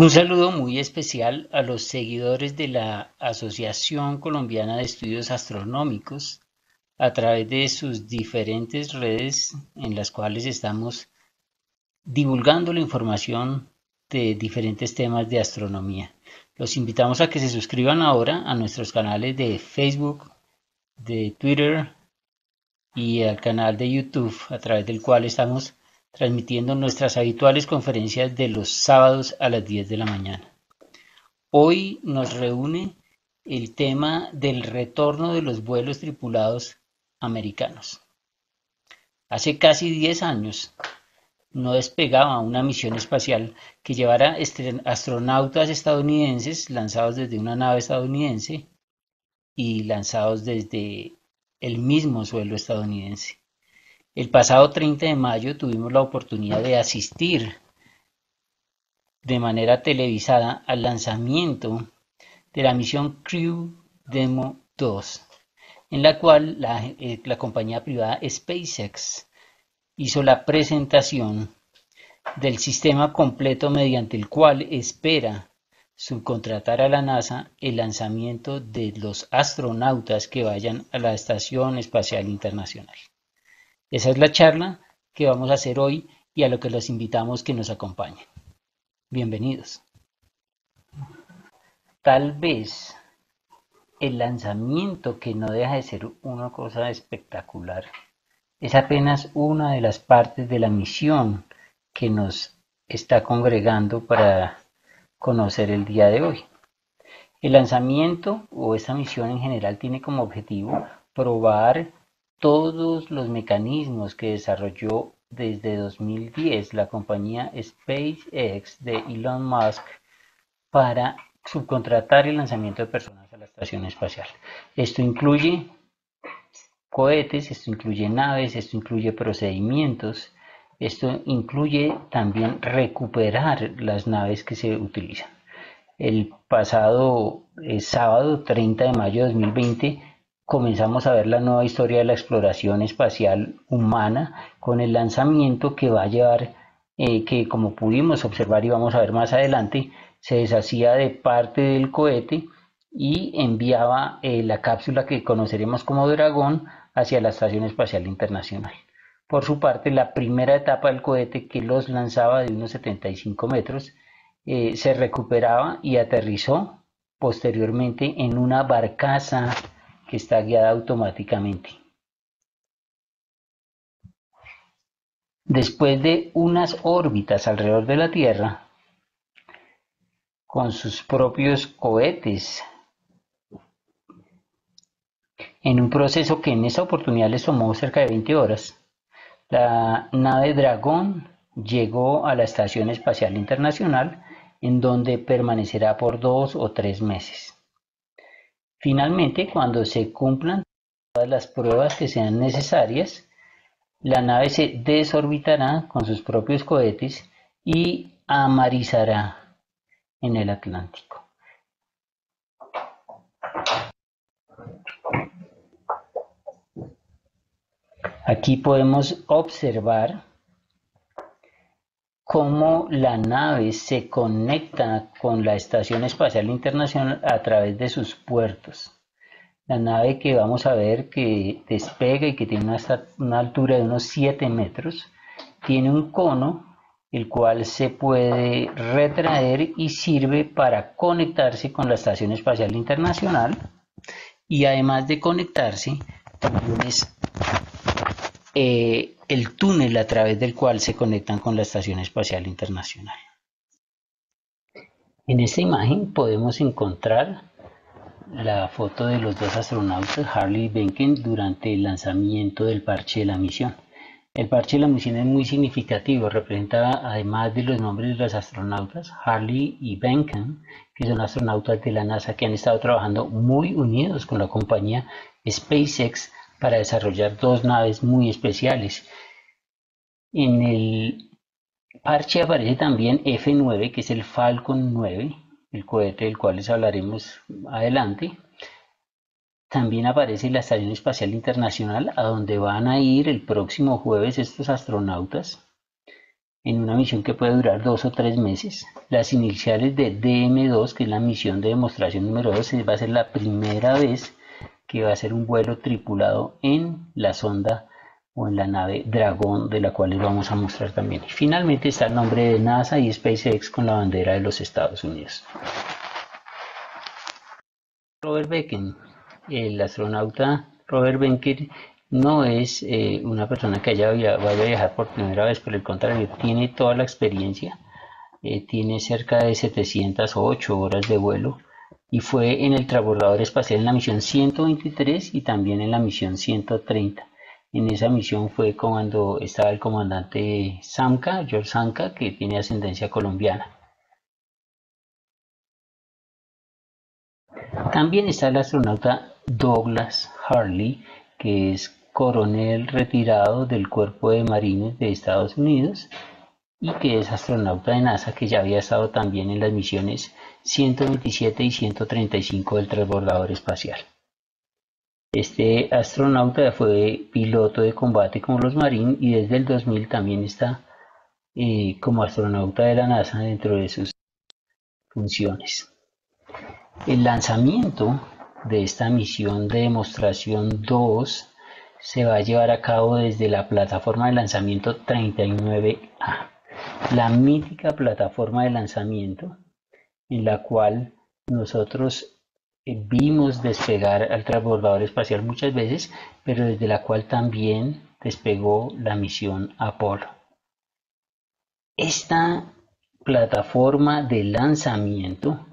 Un saludo muy especial a los seguidores de la Asociación Colombiana de Estudios Astronómicos a través de sus diferentes redes en las cuales estamos divulgando la información de diferentes temas de astronomía. Los invitamos a que se suscriban ahora a nuestros canales de Facebook, de Twitter y al canal de YouTube a través del cual estamos transmitiendo nuestras habituales conferencias de los sábados a las 10 de la mañana. Hoy nos reúne el tema del retorno de los vuelos tripulados americanos. Hace casi 10 años no despegaba una misión espacial que llevara astronautas estadounidenses lanzados desde una nave estadounidense y lanzados desde el mismo suelo estadounidense. El pasado 30 de mayo tuvimos la oportunidad de asistir de manera televisada al lanzamiento de la misión Crew Demo 2, en la cual la, eh, la compañía privada SpaceX hizo la presentación del sistema completo mediante el cual espera subcontratar a la NASA el lanzamiento de los astronautas que vayan a la Estación Espacial Internacional. Esa es la charla que vamos a hacer hoy y a lo que los invitamos que nos acompañen. Bienvenidos. Tal vez el lanzamiento, que no deja de ser una cosa espectacular, es apenas una de las partes de la misión que nos está congregando para conocer el día de hoy. El lanzamiento o esta misión en general tiene como objetivo probar todos los mecanismos que desarrolló desde 2010 la compañía SpaceX de Elon Musk para subcontratar el lanzamiento de personas a la estación espacial. Esto incluye cohetes, esto incluye naves, esto incluye procedimientos, esto incluye también recuperar las naves que se utilizan. El pasado eh, sábado 30 de mayo de 2020 comenzamos a ver la nueva historia de la exploración espacial humana con el lanzamiento que va a llevar, eh, que como pudimos observar y vamos a ver más adelante, se deshacía de parte del cohete y enviaba eh, la cápsula que conoceremos como Dragón hacia la Estación Espacial Internacional. Por su parte, la primera etapa del cohete que los lanzaba de unos 75 metros eh, se recuperaba y aterrizó posteriormente en una barcaza que está guiada automáticamente. Después de unas órbitas alrededor de la Tierra, con sus propios cohetes, en un proceso que en esa oportunidad les tomó cerca de 20 horas, la nave Dragón llegó a la Estación Espacial Internacional, en donde permanecerá por dos o tres meses. Finalmente, cuando se cumplan todas las pruebas que sean necesarias, la nave se desorbitará con sus propios cohetes y amarizará en el Atlántico. Aquí podemos observar cómo la nave se conecta con la Estación Espacial Internacional a través de sus puertos. La nave que vamos a ver que despega y que tiene una, altura de unos 7 metros, tiene un cono el cual se puede retraer y sirve para conectarse con la Estación Espacial Internacional y además de conectarse también es eh, el túnel a través del cual se conectan con la Estación Espacial Internacional. En esta imagen podemos encontrar la foto de los dos astronautas Harley y Benken durante el lanzamiento del parche de la misión. El parche de la misión es muy significativo, representa además de los nombres de los astronautas, Harley y Benken, que son astronautas de la NASA que han estado trabajando muy unidos con la compañía SpaceX para desarrollar dos naves muy especiales. En el parche aparece también F9, que es el Falcon 9, el cohete del cual les hablaremos adelante. También aparece la Estación Espacial Internacional, a donde van a ir el próximo jueves estos astronautas. en una misión que puede durar dos o tres meses. Las iniciales de DM2, que es la misión de demostración número 2, va a ser la primera vez que va a ser un vuelo tripulado en la sonda o en la nave Dragón, de la cual les vamos a mostrar también. Finalmente está el nombre de NASA y SpaceX con la bandera de los Estados Unidos. Robert Becken, el astronauta Robert Becken no es eh, una persona que haya, vaya a viajar por primera vez, por el contrario, tiene toda la experiencia, eh, tiene cerca de 708 horas de vuelo y fue en el transbordador espacial en la misión 123 y también en la misión 130. En esa misión fue cuando estaba el comandante Samka, George Samka, que tiene ascendencia colombiana. También está el astronauta Douglas Harley, que es coronel retirado del Cuerpo de Marines de Estados Unidos y que es astronauta de NASA, que ya había estado también en las misiones 127 y 135 del transbordador espacial. Este astronauta fue piloto de combate con los Marines y desde el 2000 también está eh, como astronauta de la NASA dentro de sus funciones. El lanzamiento de esta misión de demostración 2 se va a llevar a cabo desde la plataforma de lanzamiento 39A, la mítica plataforma de lanzamiento en la cual nosotros eh, vimos despegar al transbordador espacial muchas veces, pero desde la cual también despegó la misión Apolo. Esta plataforma de lanzamiento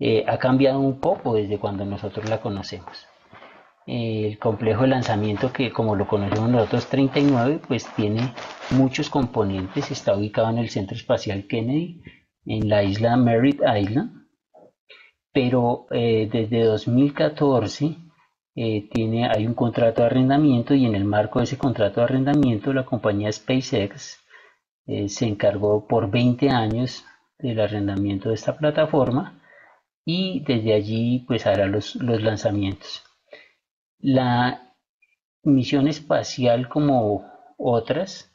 eh, ha cambiado un poco desde cuando nosotros la conocemos. el complejo de lanzamiento que como lo conocemos nosotros 39 pues tiene muchos componentes, está ubicado en el Centro Espacial Kennedy en la isla Merritt Island pero eh, desde 2014 eh, tiene, hay un contrato de arrendamiento y en el marco de ese contrato de arrendamiento la compañía SpaceX eh, se encargó por 20 años del arrendamiento de esta plataforma y desde allí pues hará los, los lanzamientos. La misión espacial como otras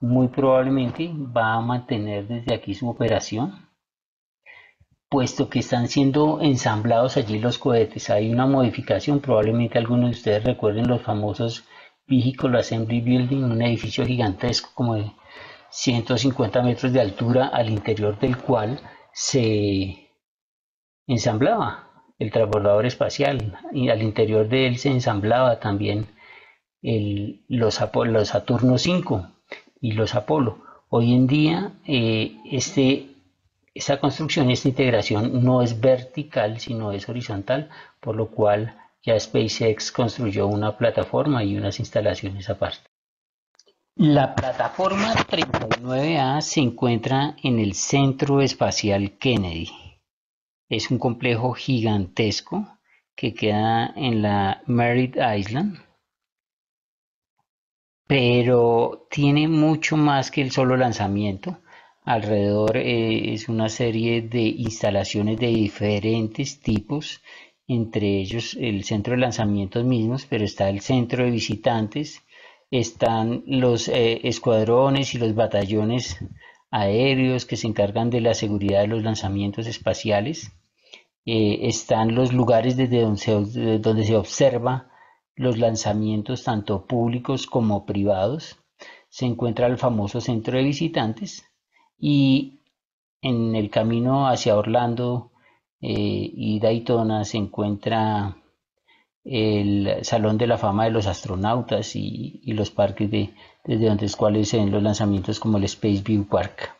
muy probablemente va a mantener desde aquí su operación puesto que están siendo ensamblados allí los cohetes. Hay una modificación, probablemente algunos de ustedes recuerden los famosos Vehicle Assembly Building, un edificio gigantesco como de 150 metros de altura al interior del cual se ensamblaba el transbordador espacial y al interior de él se ensamblaba también los, los Saturno 5 y los Apolo. Hoy en día eh, este esta construcción, esta integración no es vertical, sino es horizontal, por lo cual ya SpaceX construyó una plataforma y unas instalaciones aparte. La plataforma 39A se encuentra en el Centro Espacial Kennedy. Es un complejo gigantesco que queda en la Merritt Island, pero tiene mucho más que el solo lanzamiento. Alrededor eh, es una serie de instalaciones de diferentes tipos, entre ellos el centro de lanzamientos mismos, pero está el centro de visitantes, están los eh, escuadrones y los batallones aéreos que se encargan de la seguridad de los lanzamientos espaciales, eh, están los lugares desde donde se, donde se observa los lanzamientos tanto públicos como privados, se encuentra el famoso centro de visitantes, y en el camino hacia Orlando eh, y Daytona se encuentra el Salón de la Fama de los Astronautas y, los parques de, desde donde es cuales se ven los lanzamientos como el Space View Park.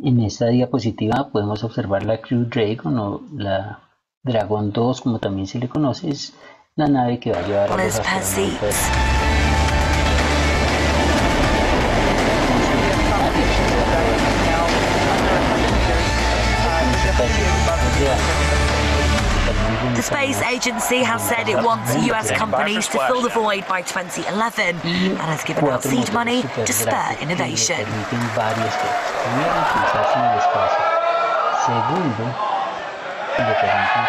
En esta diapositiva podemos observar la Crew Dragon o la Dragon 2 como también se le conoce, es la nave que va a llevar a los astronautas. Space agency has said it wants US companies to fill the void by 2011 and has given out seed money to spur innovation. Segundo, le permiten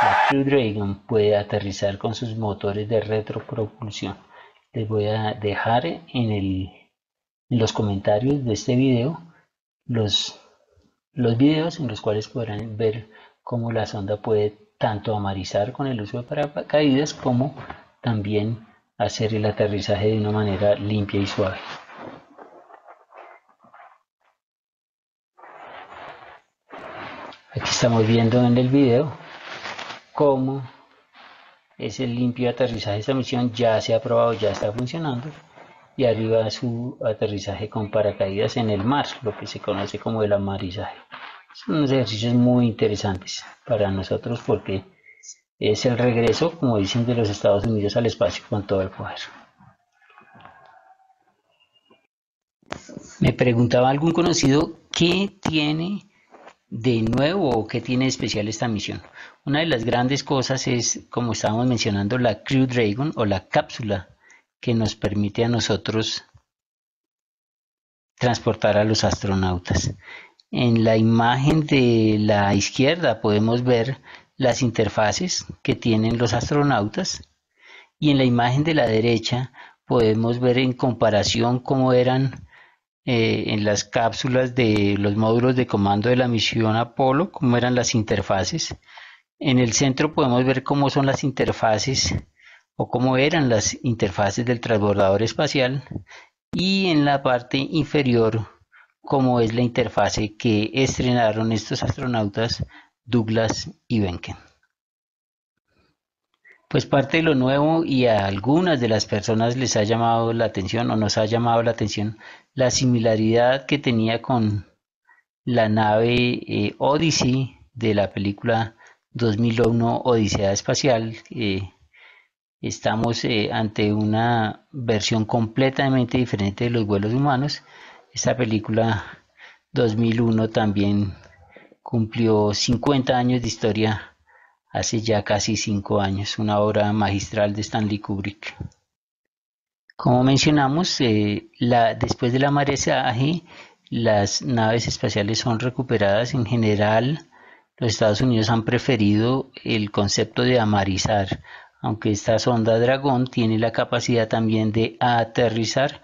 la Crew Dragon puede aterrizar con sus motores de retropropulsión. Les voy a dejar en, los comentarios de este video los, los videos en los cuales podrán ver cómo la sonda puede tanto amarizar con el uso de paracaídas como también hacer el aterrizaje de una manera limpia y suave. Aquí estamos viendo en el video cómo es el limpio aterrizaje de esta misión ya se ha probado, ya está funcionando y arriba su aterrizaje con paracaídas en el mar, lo que se conoce como el amarizaje. Son ejercicios muy interesantes para nosotros porque es el regreso, como dicen, de los Estados Unidos al espacio con todo el poder. Me preguntaba algún conocido qué tiene de nuevo o qué tiene especial esta misión. Una de las grandes cosas es, como estábamos mencionando, la Crew Dragon o la cápsula que nos permite a nosotros transportar a los astronautas. En la imagen de la izquierda podemos ver las interfaces que tienen los astronautas y en la imagen de la derecha podemos ver en comparación cómo eran eh, en las cápsulas de los módulos de comando de la misión Apolo, cómo eran las interfaces. En el centro podemos ver cómo son las interfaces o cómo eran las interfaces del transbordador espacial y en la parte inferior cómo es la interfase que estrenaron estos astronautas Douglas y Benken. Pues parte de lo nuevo y a algunas de las personas les ha llamado la atención o nos ha llamado la atención la similaridad que tenía con la nave eh, Odyssey de la película 2001 Odisea Espacial. Estamos eh, ante una versión completamente diferente de los vuelos humanos. Esta película 2001 también cumplió 50 años de historia hace ya casi 5 años, una obra magistral de Stanley Kubrick. Como mencionamos, eh, después del amarezaje, las naves espaciales son recuperadas. En general, los Estados Unidos han preferido el concepto de amarizar, aunque esta sonda Dragón tiene la capacidad también de aterrizar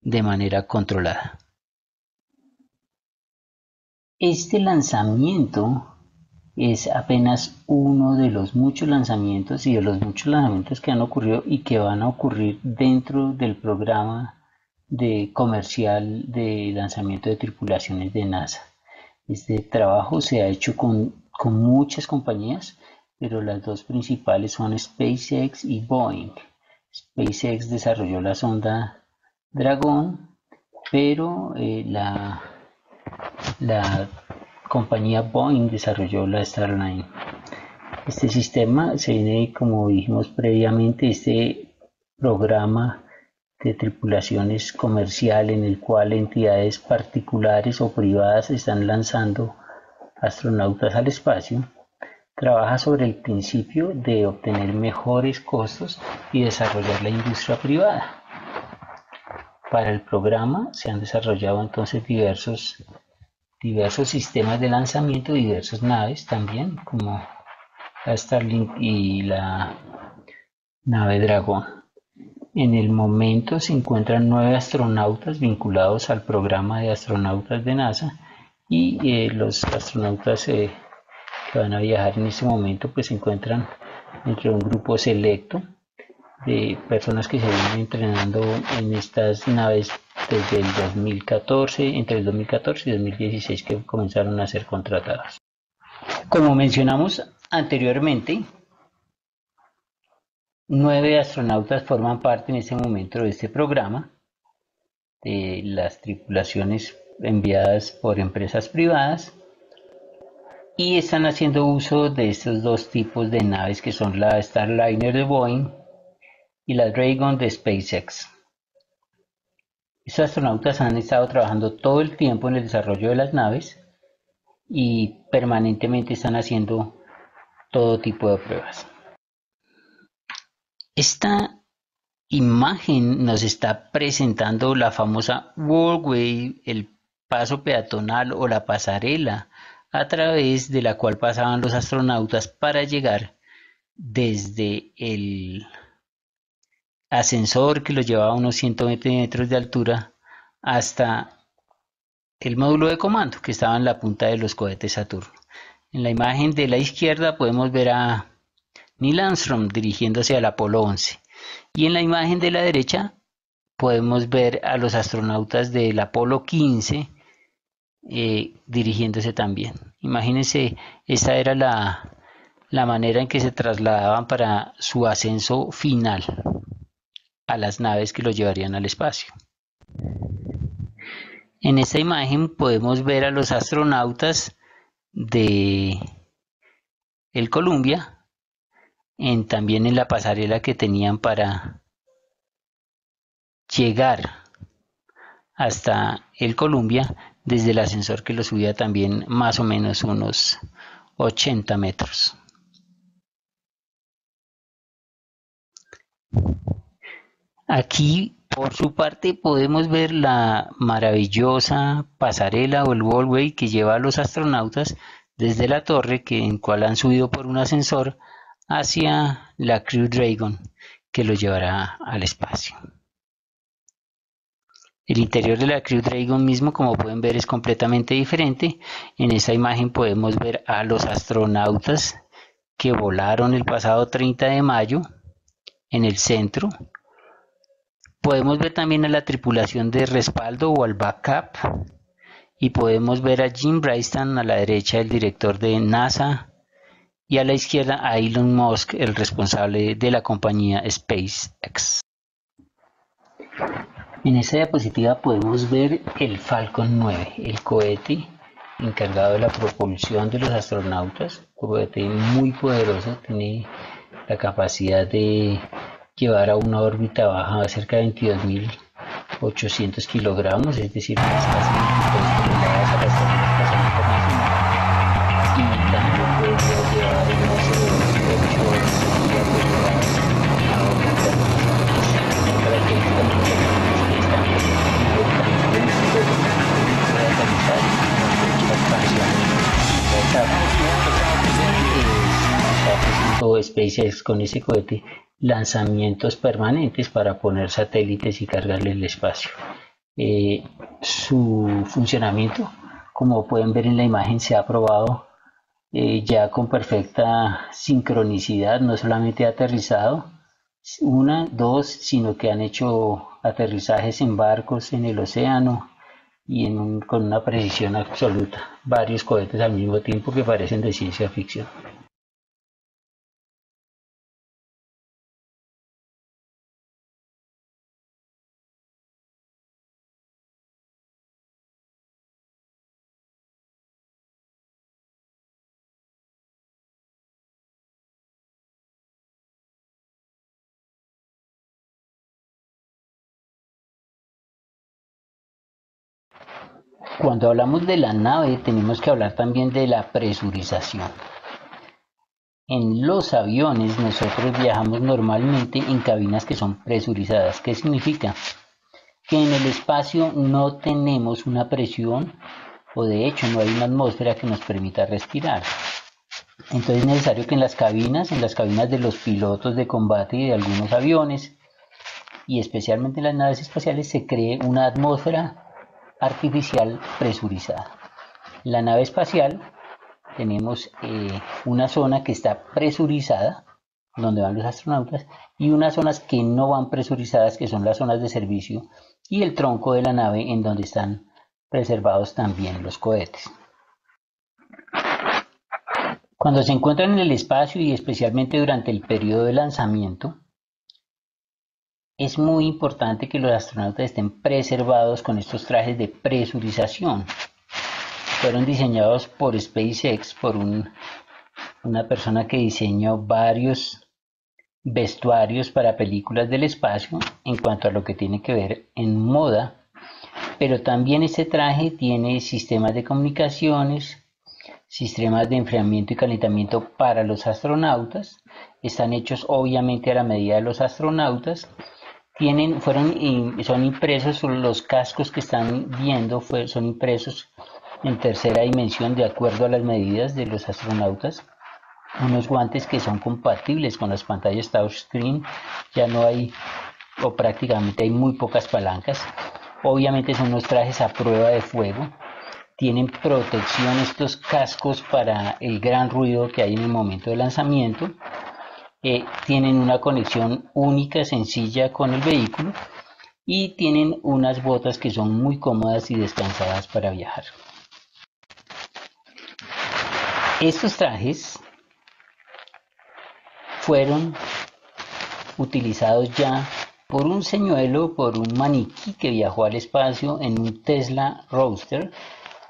de manera controlada. Este lanzamiento es apenas uno de los muchos lanzamientos y de los muchos lanzamientos que han ocurrido y que van a ocurrir dentro del programa de comercial de lanzamiento de tripulaciones de NASA. Este trabajo se ha hecho con, con muchas compañías, pero las dos principales son SpaceX y Boeing. SpaceX desarrolló la sonda Dragon, pero eh, la la compañía Boeing desarrolló la Starline. Este sistema se viene, como dijimos previamente, este programa de tripulaciones comercial en el cual entidades particulares o privadas están lanzando astronautas al espacio, trabaja sobre el principio de obtener mejores costos y desarrollar la industria privada. Para el programa se han desarrollado entonces diversos diversos sistemas de lanzamiento, diversas naves también, como la Starlink y la nave Dragón. En el momento se encuentran nueve astronautas vinculados al programa de astronautas de NASA y eh, los astronautas eh, que van a viajar en este momento pues se encuentran entre un grupo selecto de personas que se vienen entrenando en estas naves desde el 2014, entre el 2014 y 2016 que comenzaron a ser contratadas. Como mencionamos anteriormente, nueve astronautas forman parte en este momento de este programa de las tripulaciones enviadas por empresas privadas y están haciendo uso de estos dos tipos de naves que son la Starliner de Boeing y la Dragon de SpaceX. Estos astronautas han estado trabajando todo el tiempo en el desarrollo de las naves y permanentemente están haciendo todo tipo de pruebas. Esta imagen nos está presentando la famosa Walkway, el paso peatonal o la pasarela a través de la cual pasaban los astronautas para llegar desde el ascensor que los llevaba a unos 120 metros de altura hasta el módulo de comando que estaba en la punta de los cohetes Saturno. En la imagen de la izquierda podemos ver a Neil Armstrong dirigiéndose al Apolo 11 y en la imagen de la derecha podemos ver a los astronautas del Apolo 15 eh, dirigiéndose también. Imagínense, esta era la, la manera en que se trasladaban para su ascenso final a las naves que los llevarían al espacio. En esta imagen podemos ver a los astronautas de el Columbia en, también en la pasarela que tenían para llegar hasta el Columbia desde el ascensor que lo subía también más o menos unos 80 metros. Aquí, por su parte, podemos ver la maravillosa pasarela o el wallway que lleva a los astronautas desde la torre que, en cual han subido por un ascensor hacia la Crew Dragon que lo llevará al espacio. El interior de la Crew Dragon mismo, como pueden ver, es completamente diferente. En esta imagen podemos ver a los astronautas que volaron el pasado 30 de mayo en el centro Podemos ver también a la tripulación de respaldo o al backup y podemos ver a Jim Bryston a la derecha, el director de NASA, y a la izquierda a Elon Musk, el responsable de la compañía SpaceX. En esta diapositiva podemos ver el Falcon 9, el cohete encargado de la propulsión de los astronautas, un cohete muy poderoso, tiene la capacidad de llevar a una órbita baja a cerca de 22.800 kilogramos, es decir, más casi 23 toneladas a la Haciendo SpaceX con ese cohete lanzamientos permanentes para poner satélites y cargarle el espacio. Eh, su funcionamiento, como pueden ver en la imagen, se ha probado eh, ya con perfecta sincronicidad, no solamente aterrizado, una, dos, sino que han hecho aterrizajes en barcos en el océano y con una precisión absoluta. Varios cohetes al mismo tiempo que parecen de ciencia ficción. Cuando hablamos de la nave tenemos que hablar también de la presurización. En los aviones nosotros viajamos normalmente en cabinas que son presurizadas. ¿Qué significa? Que en el espacio no tenemos una presión o de hecho no hay una atmósfera que nos permita respirar. Entonces es necesario que en las cabinas, en las cabinas de los pilotos de combate y de algunos aviones, y especialmente en las naves espaciales, se cree una atmósfera artificial presurizada. La nave espacial tenemos eh, una zona que está presurizada, donde van los astronautas, y unas zonas que no van presurizadas, que son las zonas de servicio, y el tronco de la nave en donde están preservados también los cohetes. Cuando se encuentran en el espacio y especialmente durante el periodo de lanzamiento, es muy importante que los astronautas estén preservados con estos trajes de presurización. Fueron diseñados por SpaceX, por una persona que diseñó varios vestuarios para películas del espacio en cuanto a lo que tiene que ver en moda. Pero también este traje tiene sistemas de comunicaciones, sistemas de enfriamiento y calentamiento para los astronautas. Están hechos obviamente a la medida de los astronautas tienen, fueron, son impresos, los cascos que están viendo son impresos en tercera dimensión de acuerdo a las medidas de los astronautas. Unos guantes que son compatibles con las pantallas touchscreen. Ya no hay o prácticamente hay muy pocas palancas. Obviamente son unos trajes a prueba de fuego. Tienen protección estos cascos para el gran ruido que hay en el momento de lanzamiento. Tienen una conexión única, sencilla con el vehículo y tienen unas botas que son muy cómodas y descansadas para viajar. Estos trajes fueron utilizados ya por un señuelo, por un maniquí que viajó al espacio en un Tesla Roadster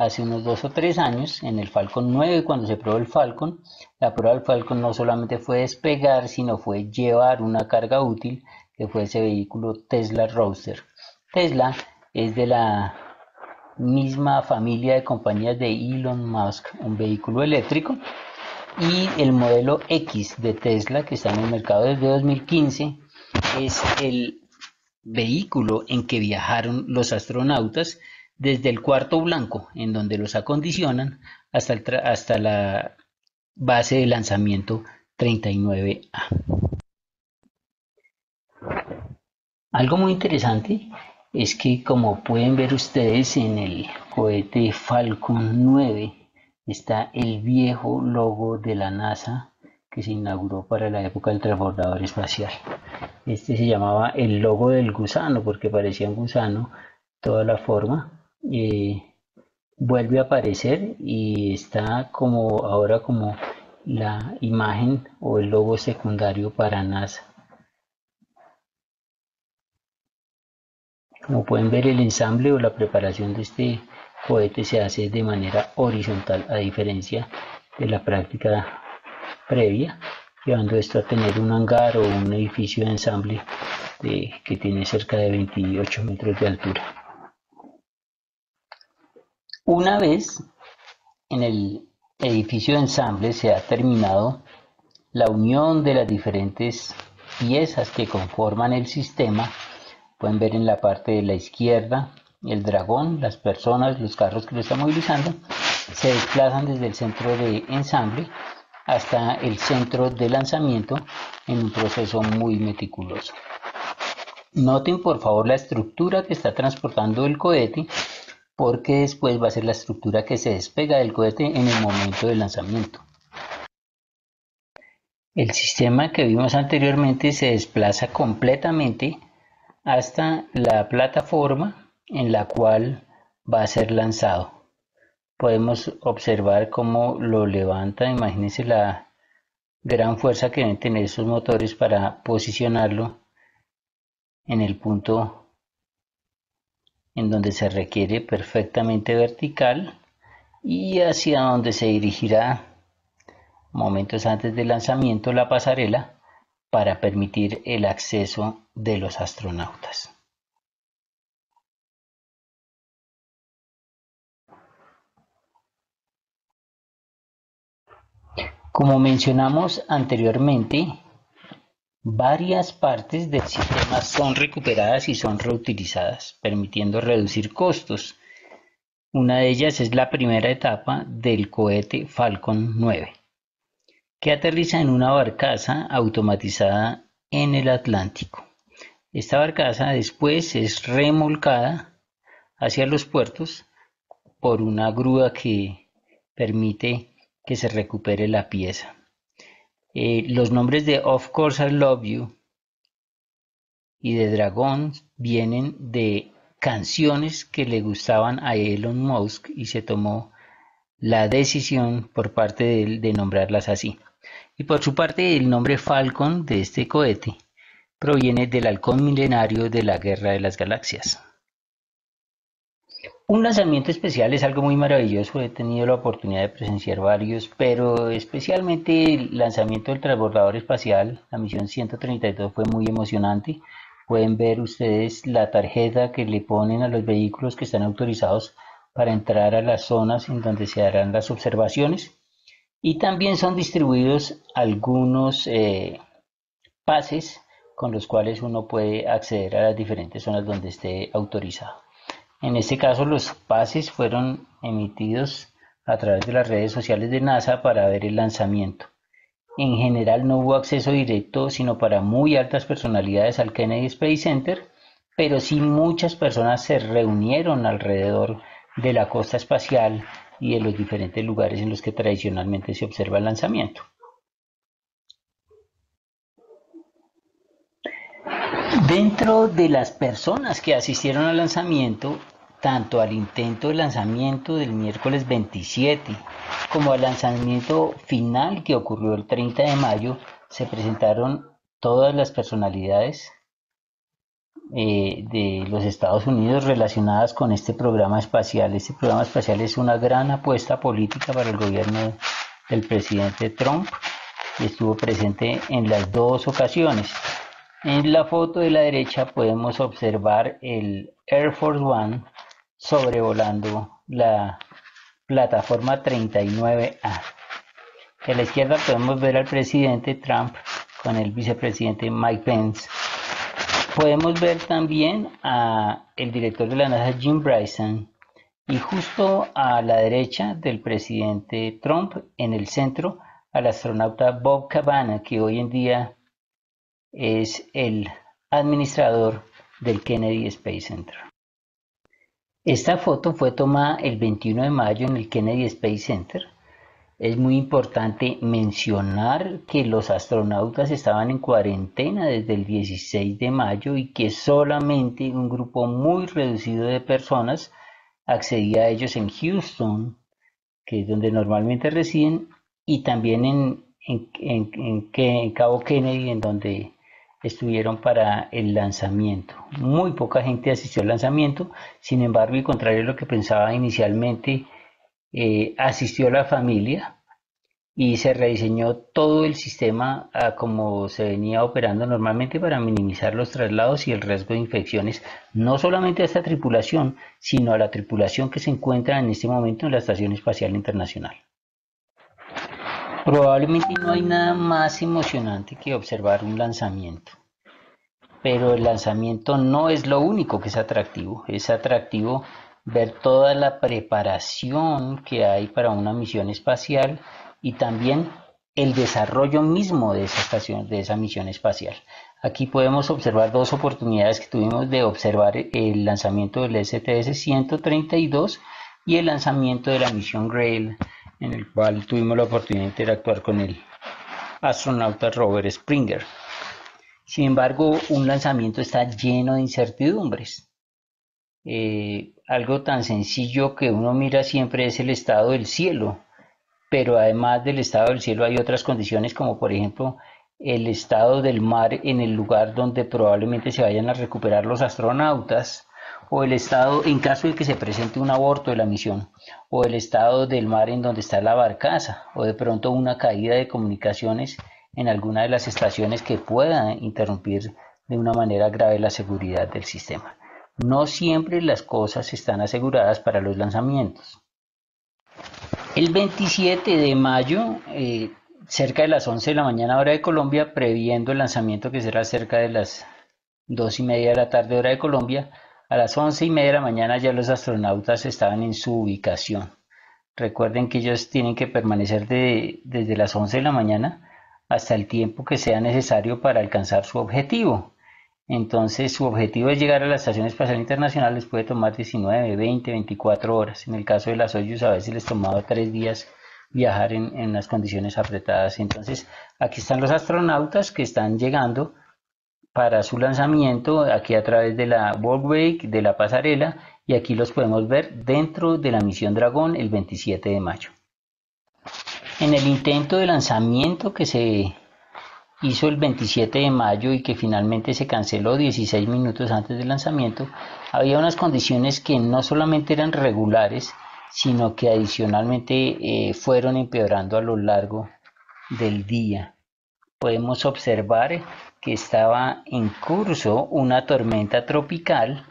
hace unos dos o tres años, en el Falcon 9, cuando se probó el Falcon. La prueba del Falcon no solamente fue despegar, sino fue llevar una carga útil, que fue ese vehículo Tesla Roadster. Tesla es de la misma familia de compañías de Elon Musk, un vehículo eléctrico, y el modelo X de Tesla, que está en el mercado desde 2015, es el vehículo en que viajaron los astronautas desde el cuarto blanco, en donde los acondicionan, hasta, hasta la base de lanzamiento 39A. Algo muy interesante es que como pueden ver ustedes en el cohete Falcon 9 está el viejo logo de la NASA que se inauguró para la época del transbordador espacial. Este se llamaba el logo del gusano porque parecía un gusano toda la forma. Eh, vuelve a aparecer y está como ahora como la imagen o el logo secundario para NASA. Como pueden ver el ensamble o la preparación de este cohete se hace de manera horizontal a diferencia de la práctica previa, llevando esto a tener un hangar o un edificio de ensamble que tiene cerca de 28 metros de altura. Una vez en el edificio de ensamble se ha terminado la unión de las diferentes piezas que conforman el sistema, Pueden ver en la parte de la izquierda el dragón, las personas, los carros que lo están movilizando, se desplazan desde el centro de ensamble hasta el centro de lanzamiento en un proceso muy meticuloso. Noten por favor la estructura que está transportando el cohete porque después va a ser la estructura que se despega del cohete en el momento del lanzamiento. El sistema que vimos anteriormente se desplaza completamente hasta la plataforma en la cual va a ser lanzado. Podemos observar cómo lo levanta, imagínense la gran fuerza que deben tener esos motores para posicionarlo en el punto en donde se requiere perfectamente vertical y hacia donde se dirigirá momentos antes del lanzamiento la pasarela para permitir el acceso de los astronautas. Como mencionamos anteriormente, varias partes del sistema son recuperadas y son reutilizadas, permitiendo reducir costos. Una de ellas es la primera etapa del cohete Falcon 9 que aterriza en una barcaza automatizada en el Atlántico. Esta barcaza después es remolcada hacia los puertos por una grúa que permite que se recupere la pieza. Eh, los nombres de Of Course I Love You y de Dragón vienen de canciones que le gustaban a Elon Musk y se tomó la decisión por parte de él de nombrarlas así. Y por su parte el nombre Falcon de este cohete proviene del halcón milenario de la Guerra de las Galaxias. Un lanzamiento especial es algo muy maravilloso, he tenido la oportunidad de presenciar varios, pero especialmente el lanzamiento del transbordador espacial, la misión 132 fue muy emocionante. Pueden ver ustedes la tarjeta que le ponen a los vehículos que están autorizados para entrar a las zonas en donde se harán las observaciones y también son distribuidos algunos eh, pases con los cuales uno puede acceder a las diferentes zonas donde esté autorizado. En este caso, los pases fueron emitidos a través de las redes sociales de NASA para ver el lanzamiento. En general no hubo acceso directo, sino para muy altas personalidades al Kennedy Space Center, pero sí muchas personas se reunieron alrededor de la costa espacial y de los diferentes lugares en los que tradicionalmente se observa el lanzamiento. Dentro de las personas que asistieron al lanzamiento, tanto al intento de lanzamiento del miércoles 27 como al lanzamiento final que ocurrió el 30 de mayo, se presentaron todas las personalidades eh, de los Estados Unidos relacionadas con este programa espacial. Este programa espacial es una gran apuesta política para el gobierno del presidente Trump y estuvo presente en las dos ocasiones. En la foto de la derecha podemos observar el Air Force One sobrevolando la plataforma 39A. A la izquierda podemos ver al presidente Trump con el vicepresidente Mike Pence. Podemos ver también a el director de la NASA Jim Bryson y justo a la derecha del presidente Trump en el centro al astronauta Bob Cabana que hoy en día es el administrador del Kennedy Space Center. Esta foto fue tomada el 21 de mayo en el Kennedy Space Center. Es muy importante mencionar que los astronautas estaban en cuarentena desde el 16 de mayo y que solamente un grupo muy reducido de personas accedía a ellos en Houston, que es donde normalmente residen, y también en, en Cabo Kennedy, en donde estuvieron para el lanzamiento. Muy poca gente asistió al lanzamiento, sin embargo, y contrario a lo que pensaba inicialmente, eh, asistió la familia y se rediseñó todo el sistema como se venía operando normalmente para minimizar los traslados y el riesgo de infecciones, no solamente a esta tripulación, sino a la tripulación que se encuentra en este momento en la Estación Espacial Internacional. Probablemente no hay nada más emocionante que observar un lanzamiento, pero el lanzamiento no es lo único que es atractivo, es atractivo ver toda la preparación que hay para una misión espacial y también el desarrollo mismo de esa estación, de esa misión espacial. Aquí podemos observar dos oportunidades que tuvimos de observar el lanzamiento del STS-132 y el lanzamiento de la misión Grail en el cual tuvimos la oportunidad de interactuar con el astronauta Robert Springer. Sin embargo, un lanzamiento está lleno de incertidumbres. Eh, algo tan sencillo que uno mira siempre es el estado del cielo, pero además del estado del cielo hay otras condiciones como por ejemplo el estado del mar en el lugar donde probablemente se vayan a recuperar los astronautas, o el estado en caso de que se presente un aborto de la misión, o el estado del mar en donde está la barcaza, o de pronto una caída de comunicaciones en alguna de las estaciones que pueda interrumpir de una manera grave la seguridad del sistema. No siempre las cosas están aseguradas para los lanzamientos. El 27 de mayo, eh, cerca de las 11 de la mañana hora de Colombia, previendo el lanzamiento que será cerca de las 2 y media de la tarde hora de Colombia, a las once y media de la mañana ya los astronautas estaban en su ubicación. Recuerden que ellos tienen que permanecer desde las 11 de la mañana hasta el tiempo que sea necesario para alcanzar su objetivo. Entonces su objetivo es llegar a la Estación Espacial Internacional, les puede tomar 19, 20, 24 horas. En el caso de las Soyuz a veces les tomaba tres días viajar en, en las condiciones apretadas. Entonces aquí están los astronautas que están llegando para su lanzamiento aquí a través de la Walkway, de la pasarela, y aquí los podemos ver dentro de la misión Dragón el 27 de mayo. En el intento de lanzamiento que se hizo el 27 de mayo y que finalmente se canceló 16 minutos antes del lanzamiento, había unas condiciones que no solamente eran regulares, sino que adicionalmente eh, fueron empeorando a lo largo del día. Podemos observar que estaba en curso una tormenta tropical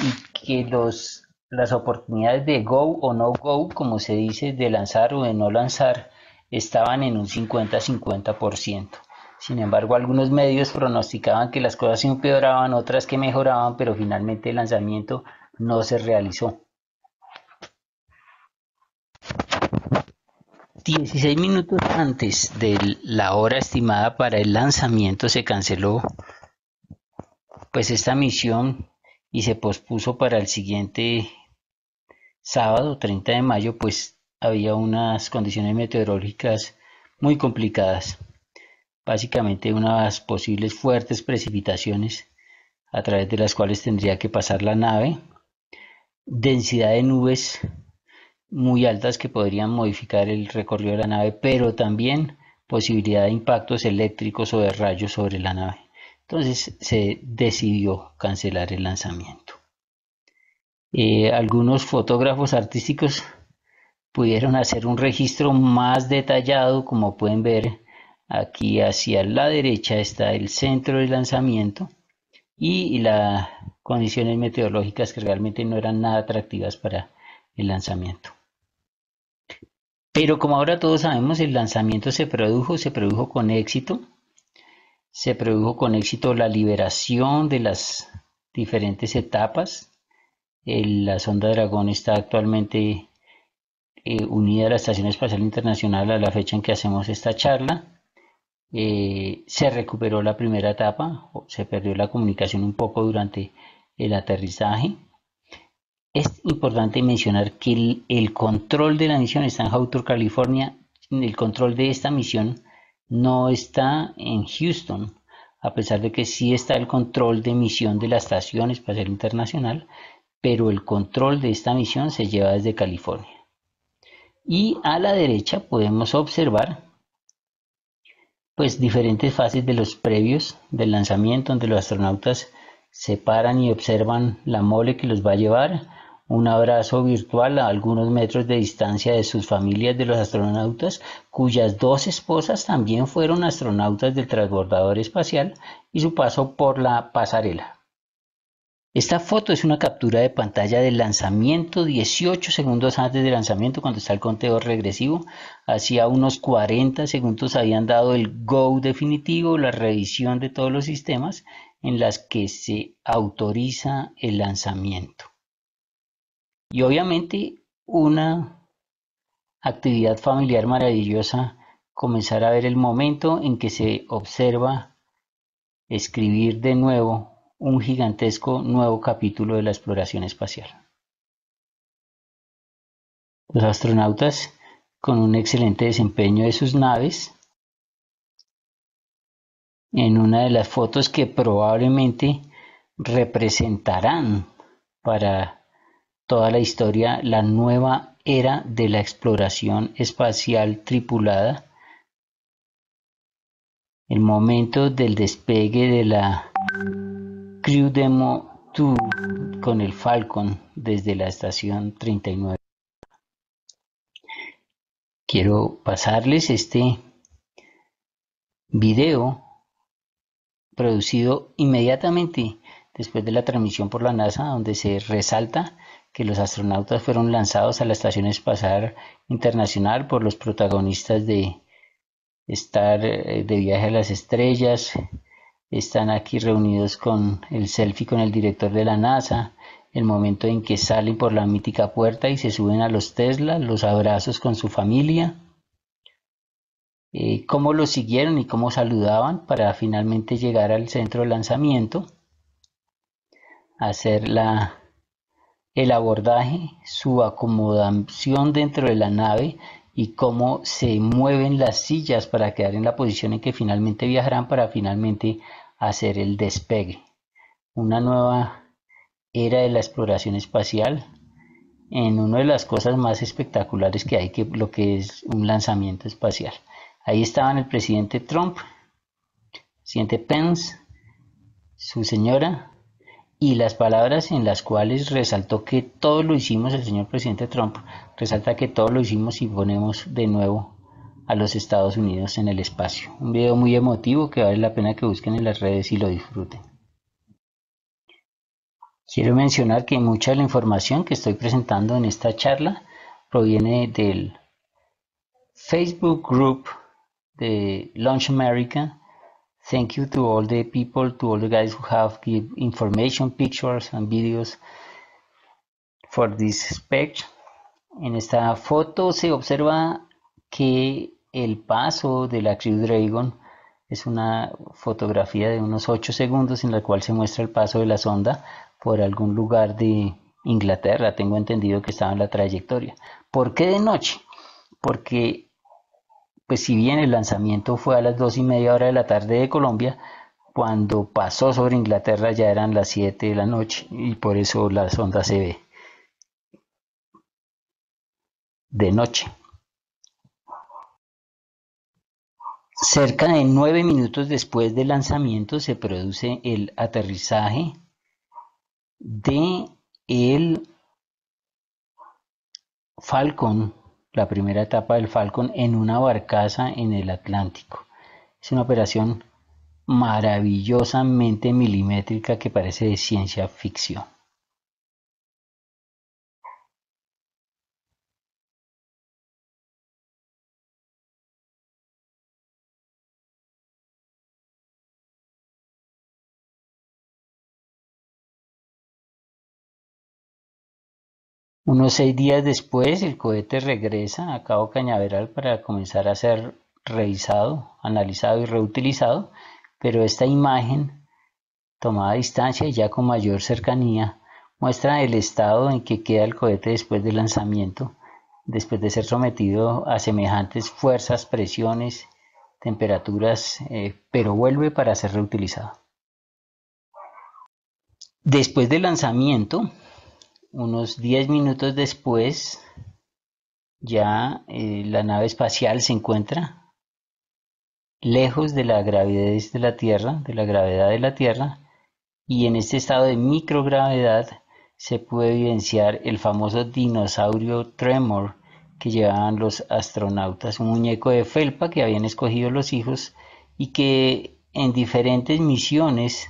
y que los, las oportunidades de go o no go, como se dice, de lanzar o de no lanzar, estaban en un 50-50%. Sin embargo, algunos medios pronosticaban que las cosas se empeoraban, otras que mejoraban, pero finalmente el lanzamiento no se realizó. 16 minutos antes de la hora estimada para el lanzamiento se canceló pues esta misión y se pospuso para el siguiente sábado 30 de mayo pues había unas condiciones meteorológicas muy complicadas. Básicamente unas posibles fuertes precipitaciones a través de las cuales tendría que pasar la nave. Densidad de nubes muy altas que podrían modificar el recorrido de la nave, pero también posibilidad de impactos eléctricos o de rayos sobre la nave. Entonces se decidió cancelar el lanzamiento. Eh, algunos fotógrafos artísticos pudieron hacer un registro más detallado, como pueden ver aquí hacia la derecha está el centro del lanzamiento y las condiciones meteorológicas que realmente no eran nada atractivas para el lanzamiento. Pero como ahora todos sabemos, el lanzamiento se produjo, se produjo con éxito. Se produjo con éxito la liberación de las diferentes etapas. la sonda Dragón está actualmente eh, unida a la Estación Espacial Internacional a la fecha en que hacemos esta charla. Eh, se recuperó la primera etapa, se perdió la comunicación un poco durante el aterrizaje. Es importante mencionar que el, control de la misión está en Hawthorne, California. El control de esta misión no está en Houston, a pesar de que sí está el control de misión de la Estación Espacial Internacional, pero el control de esta misión se lleva desde California. Y a la derecha podemos observar pues diferentes fases de los previos del lanzamiento donde los astronautas se paran y observan la mole que los va a llevar un abrazo virtual a algunos metros de distancia de sus familias de los astronautas, cuyas dos esposas también fueron astronautas del transbordador espacial y su paso por la pasarela. Esta foto es una captura de pantalla del lanzamiento 18 segundos antes del lanzamiento cuando está el conteo regresivo. Hacía unos 40 segundos habían dado el go definitivo, la revisión de todos los sistemas en las que se autoriza el lanzamiento. Y obviamente una actividad familiar maravillosa, comenzar a ver el momento en que se observa escribir de nuevo un gigantesco nuevo capítulo de la exploración espacial. Los astronautas, con un excelente desempeño de sus naves, en una de las fotos que probablemente representarán para toda la historia la nueva era de la exploración espacial tripulada, el momento del despegue de la Crew Demo 2 con el Falcon desde la estación 39. Quiero pasarles este video producido inmediatamente después de la transmisión por la NASA donde se resalta que los astronautas fueron lanzados a la Estación Espacial Internacional por los protagonistas de estar eh, de viaje a las estrellas. Están aquí reunidos con el selfie con el director de la NASA, el momento en que salen por la mítica puerta y se suben a los Tesla, los abrazos con su familia, eh, cómo los siguieron y cómo saludaban para finalmente llegar al centro de lanzamiento, hacer la el abordaje, su acomodación dentro de la nave y cómo se mueven las sillas para quedar en la posición en que finalmente viajarán para finalmente hacer el despegue. Una nueva era de la exploración espacial en una de las cosas más espectaculares que hay, que lo que es un lanzamiento espacial. Ahí estaban el presidente Trump, el presidente Pence, su señora, y las palabras en las cuales resaltó que todo lo hicimos, el señor presidente Trump resalta que todo lo hicimos y ponemos de nuevo a los Estados Unidos en el espacio. Un video muy emotivo que vale la pena que busquen en las redes y lo disfruten. Quiero mencionar que mucha de la información que estoy presentando en esta charla proviene del Facebook Group de Launch America Thank you to all the people, to all the guys who have give information, pictures and videos for this spec. En esta foto se observa que el paso de la Crew Dragon es una fotografía de unos 8 segundos en la cual se muestra el paso de la sonda por algún lugar de Inglaterra. Tengo entendido que estaba en la trayectoria. ¿Por qué de noche? Porque, pues si bien el lanzamiento fue a las 2 y media hora de la tarde de Colombia, cuando pasó sobre Inglaterra ya eran las 7 de la noche y por eso la sonda se ve de noche. Cerca de nueve minutos después del lanzamiento se produce el aterrizaje de el Falcon, la primera etapa del Falcon en una barcaza en el Atlántico. Es una operación maravillosamente milimétrica que parece de ciencia ficción. Unos seis días después, el cohete regresa a Cabo Cañaveral para comenzar a ser revisado, analizado y reutilizado, pero esta imagen, tomada a distancia y ya con mayor cercanía, muestra el estado en que queda el cohete después del lanzamiento, después de ser sometido a semejantes fuerzas, presiones, temperaturas, eh, pero vuelve para ser reutilizado. Después del lanzamiento, unos 10 minutos después, ya eh, la nave espacial se encuentra lejos de la gravedad de la Tierra, de la gravedad de la Tierra, y en este estado de microgravedad se puede evidenciar el famoso dinosaurio Tremor que llevaban los astronautas, un muñeco de felpa que habían escogido los hijos y que en diferentes misiones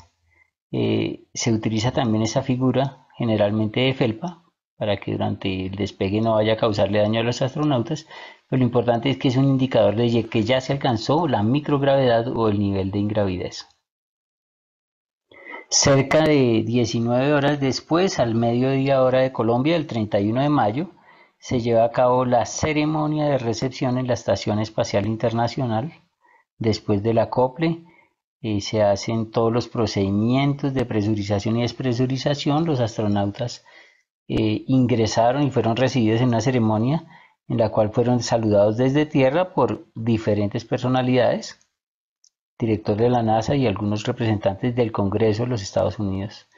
eh, se utiliza también esa figura generalmente de felpa, para que durante el despegue no vaya a causarle daño a los astronautas, pero lo importante es que es un indicador de que ya se alcanzó la microgravedad o el nivel de ingravidez. Cerca de 19 horas después, al mediodía hora de Colombia, el 31 de mayo, se lleva a cabo la ceremonia de recepción en la Estación Espacial Internacional. Después del acople, se hacen todos los procedimientos de presurización y despresurización. Los astronautas eh, ingresaron y fueron recibidos en una ceremonia en la cual fueron saludados desde tierra por diferentes personalidades, director de la NASA y algunos representantes del Congreso de los Estados Unidos.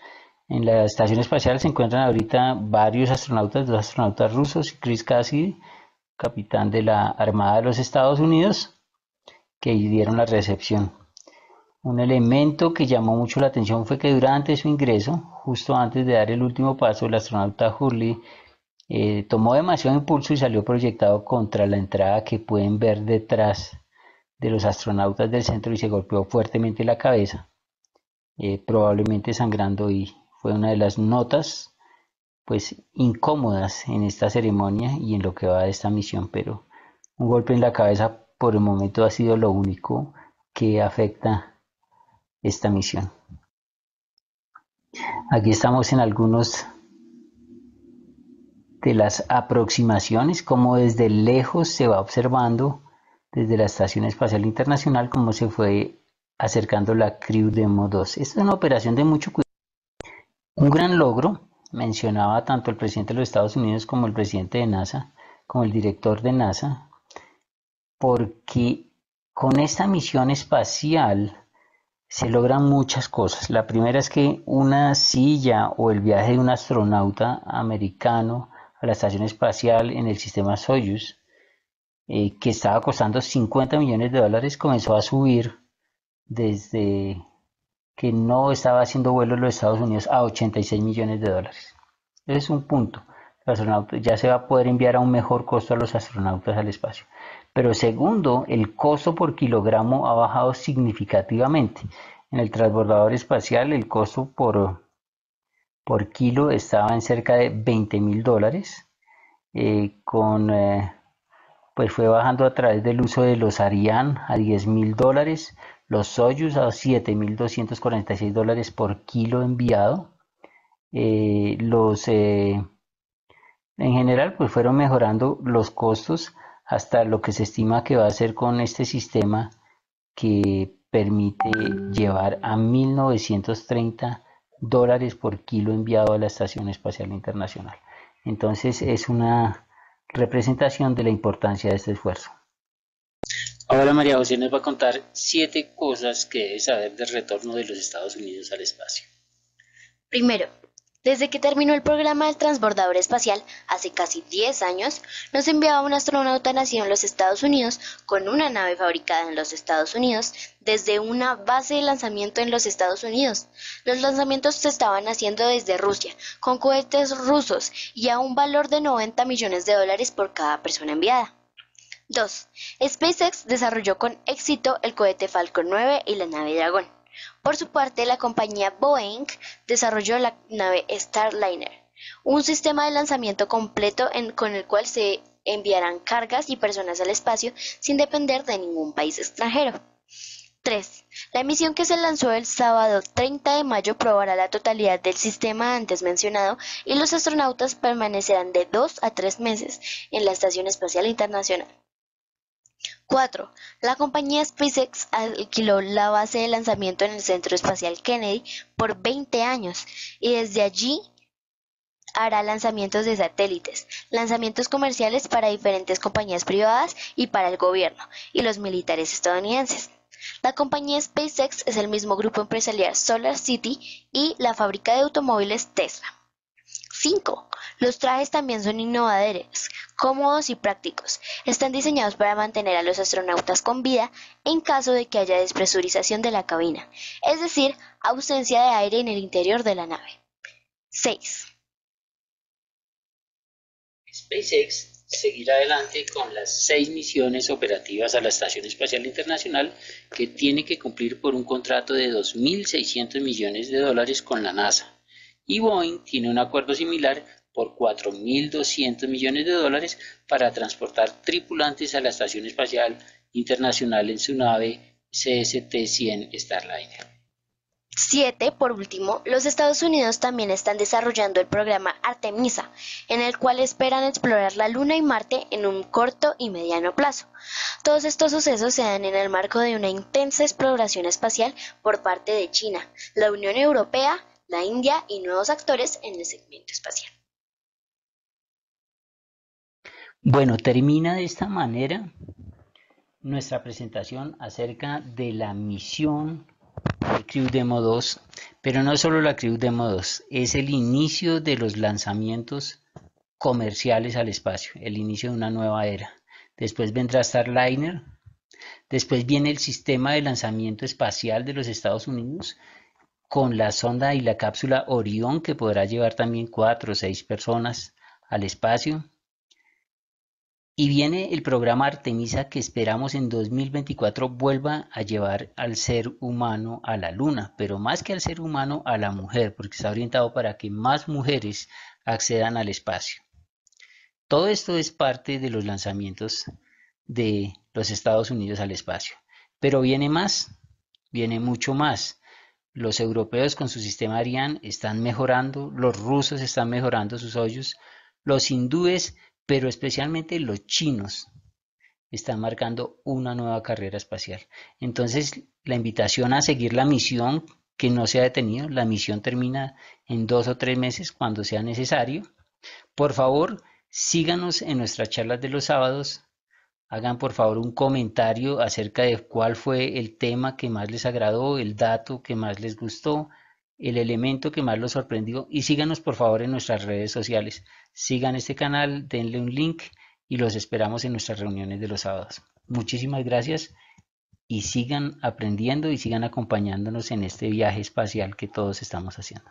En la estación espacial se encuentran ahorita varios astronautas, dos astronautas rusos y Chris Cassidy, capitán de la Armada de los Estados Unidos, que dieron la recepción. Un elemento que llamó mucho la atención fue que durante su ingreso, justo antes de dar el último paso, el astronauta Hurley eh, tomó demasiado impulso y salió proyectado contra la entrada que pueden ver detrás de los astronautas del centro y se golpeó fuertemente la cabeza, eh, probablemente sangrando y fue una de las notas pues incómodas en esta ceremonia y en lo que va de esta misión, pero un golpe en la cabeza por el momento ha sido lo único que afecta esta misión. Aquí estamos en algunos de las aproximaciones, como desde lejos se va observando desde la Estación Espacial Internacional cómo se fue acercando la Crew Demo 2. Esta es una operación de mucho cuidado. Un gran logro, mencionaba tanto el presidente de los Estados Unidos como el presidente de NASA, como el director de NASA, porque con esta misión espacial se logran muchas cosas. La primera es que una silla o el viaje de un astronauta americano a la estación espacial en el sistema Soyuz, eh, que estaba costando 50 millones de dólares, comenzó a subir desde que no estaba haciendo vuelo en los Estados Unidos a 86 millones de dólares. Ese es un punto. ya se va a poder enviar a un mejor costo a los astronautas al espacio. Pero segundo, el costo por kilogramo ha bajado significativamente. En el transbordador espacial el costo por, por kilo estaba en cerca de 20 mil dólares. Eh, con, eh, pues fue bajando a través del uso de los Ariane a 10 mil dólares, los Soyuz a 7.246 dólares por kilo enviado, eh, los En general, pues fueron mejorando los costos hasta lo que se estima que va a ser con este sistema que permite llevar a 1930 dólares por kilo enviado a la Estación Espacial Internacional. Entonces es una representación de la importancia de este esfuerzo. Ahora María José nos va a contar siete cosas que debe saber del retorno de los Estados Unidos al espacio. Primero, desde que terminó el programa del transbordador espacial hace casi 10 años, nos enviaba un astronauta nacido en los Estados Unidos con una nave fabricada en los Estados Unidos desde una base de lanzamiento en los Estados Unidos. Los lanzamientos se estaban haciendo desde Rusia, con cohetes rusos y a un valor de 90 millones de dólares por cada persona enviada. 2. SpaceX desarrolló con éxito el cohete Falcon 9 y la nave Dragon. Por su parte, la compañía Boeing desarrolló la nave Starliner, un sistema de lanzamiento completo con el cual se enviarán cargas y personas al espacio sin depender de ningún país extranjero. 3. La misión que se lanzó el sábado 30 de mayo probará la totalidad del sistema antes mencionado y los astronautas permanecerán de 2 a 3 meses en la Estación Espacial Internacional. 4. La compañía SpaceX alquiló la base de lanzamiento en el Centro Espacial Kennedy por 20 años y desde allí hará lanzamientos de satélites, lanzamientos comerciales para diferentes compañías privadas y para el gobierno y los militares estadounidenses. La compañía SpaceX es el mismo grupo empresarial Solar City y la fábrica de automóviles Tesla. 5. Los trajes también son innovadores, cómodos y prácticos. Están diseñados para mantener a los astronautas con vida en caso de que haya despresurización de la cabina, es decir, ausencia de aire en el interior de la nave. 6. SpaceX seguirá adelante con las seis misiones operativas a la Estación Espacial Internacional que tiene que cumplir por un contrato de 2.600 millones de dólares con la NASA. Y Boeing tiene un acuerdo similar por 4.200 millones de dólares para transportar tripulantes a la Estación Espacial Internacional en su nave CST-100 Starliner. 7. Por último, los Estados Unidos también están desarrollando el programa Artemisa, en el cual esperan explorar la Luna y Marte en un corto y mediano plazo. Todos estos sucesos se dan en el marco de una intensa exploración espacial por parte de China, la Unión Europea, la India y nuevos actores en el segmento espacial. Bueno, termina de esta manera nuestra presentación acerca de la misión Crew Demo 2, pero no solo la Crew Demo 2, es el inicio de los lanzamientos comerciales al espacio, el inicio de una nueva era. Después vendrá Starliner, después viene el sistema de lanzamiento espacial de los Estados Unidos con la sonda y la cápsula Orión que podrá llevar también cuatro o seis personas al espacio. Y viene el programa Artemisa que esperamos en 2024 vuelva a llevar al ser humano a la luna, pero más que al ser humano a la mujer, porque está orientado para que más mujeres accedan al espacio. Todo esto es parte de los lanzamientos de los Estados Unidos al espacio. Pero viene más, viene mucho más. Los europeos con su sistema Ariane están mejorando, los rusos están mejorando sus hoyos, los hindúes pero especialmente los chinos están marcando una nueva carrera espacial. Entonces, la invitación a seguir la misión que no se ha detenido, la misión termina en dos o tres meses cuando sea necesario. Por favor, síganos en nuestras charlas de los sábados. Hagan por favor un comentario acerca de cuál fue el tema que más les agradó, el dato que más les gustó, el elemento que más los sorprendió y síganos por favor en nuestras redes sociales. Sigan este canal, denle un link y los esperamos en nuestras reuniones de los sábados. Muchísimas gracias y sigan aprendiendo y sigan acompañándonos en este viaje espacial que todos estamos haciendo.